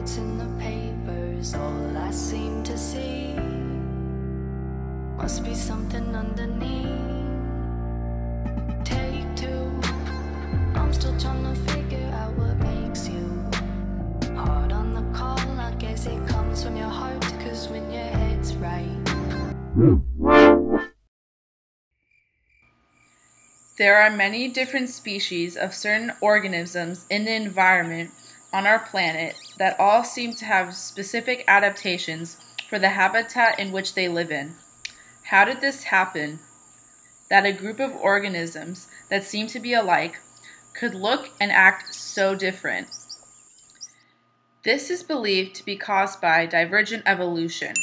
it's in the papers, all I seem to see must be something underneath. Take two, I'm still trying to figure out what makes you hard on the call. I guess it comes from your heart, cause when your head's right. There are many different species of certain organisms in the environment on our planet that all seem to have specific adaptations for the habitat in which they live in. How did this happen? That a group of organisms that seem to be alike could look and act so different. This is believed to be caused by divergent evolution,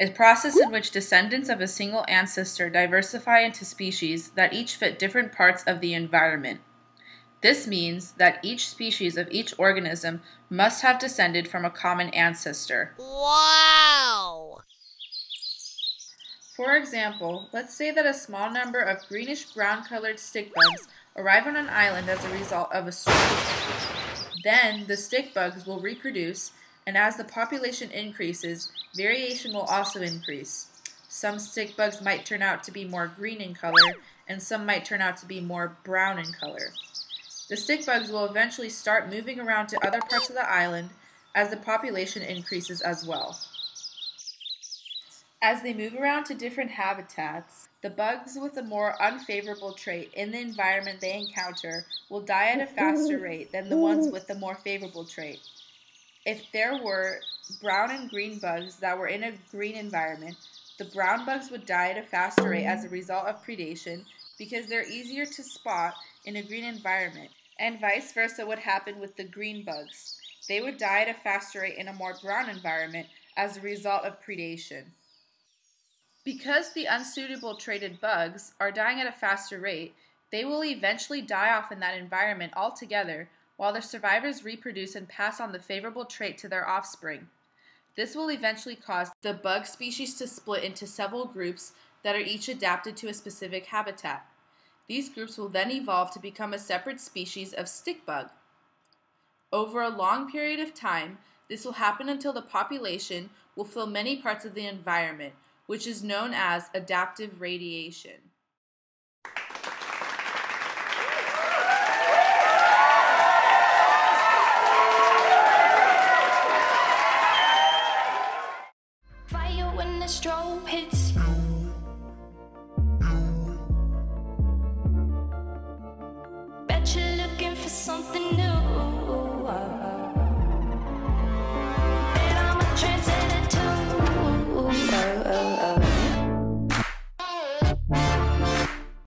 a process in which descendants of a single ancestor diversify into species that each fit different parts of the environment. This means that each species of each organism must have descended from a common ancestor. Wow! For example, let's say that a small number of greenish brown colored stick bugs arrive on an island as a result of a storm. Then the stick bugs will reproduce, and as the population increases, variation will also increase. Some stick bugs might turn out to be more green in color, and some might turn out to be more brown in color. The stick bugs will eventually start moving around to other parts of the island as the population increases as well. As they move around to different habitats, the bugs with a more unfavorable trait in the environment they encounter will die at a faster rate than the ones with the more favorable trait. If there were brown and green bugs that were in a green environment, the brown bugs would die at a faster rate as a result of predation because they're easier to spot in a green environment, and vice versa would happen with the green bugs. They would die at a faster rate in a more brown environment as a result of predation. Because the unsuitable traded bugs are dying at a faster rate, they will eventually die off in that environment altogether while their survivors reproduce and pass on the favorable trait to their offspring. This will eventually cause the bug species to split into several groups that are each adapted to a specific habitat. These groups will then evolve to become a separate species of stick bug. Over a long period of time, this will happen until the population will fill many parts of the environment, which is known as adaptive radiation.